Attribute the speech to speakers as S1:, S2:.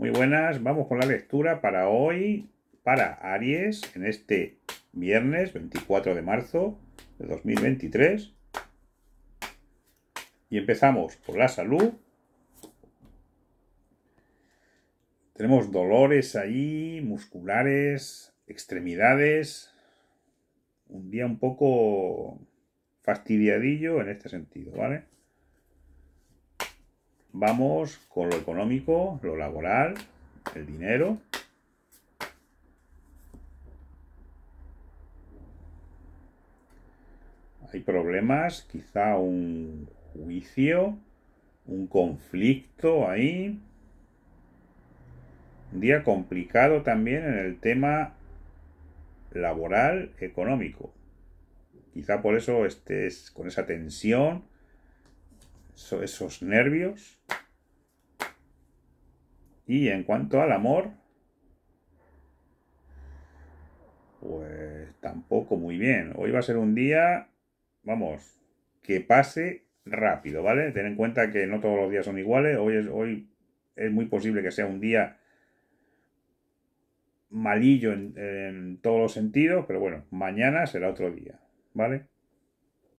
S1: Muy buenas, vamos con la lectura para hoy, para Aries, en este viernes 24 de marzo de 2023. Y empezamos por la salud. Tenemos dolores ahí, musculares, extremidades. Un día un poco fastidiadillo en este sentido, ¿vale? Vamos con lo económico, lo laboral, el dinero. Hay problemas, quizá un juicio, un conflicto ahí. Un día complicado también en el tema laboral económico. Quizá por eso estés con esa tensión, esos nervios. Y en cuanto al amor, pues tampoco muy bien. Hoy va a ser un día, vamos, que pase rápido, ¿vale? Ten en cuenta que no todos los días son iguales. Hoy es, hoy es muy posible que sea un día malillo en, en todos los sentidos, pero bueno, mañana será otro día, ¿vale?